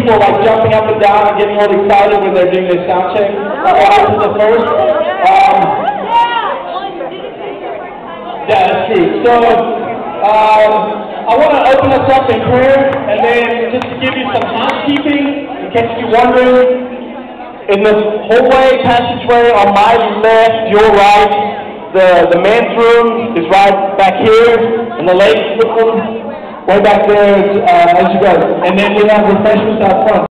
people like jumping up and down and getting all excited when they're doing their sound check. Okay, this is the first. Um, yeah, that's true. So, um, I want to open us up in prayer, and then just give you some housekeeping, in case you're wondering, in the hallway, passageway on my left, your right, the, the men's room is right back here, and the ladies' room way back there uh, as you go. And then we have refreshments out front.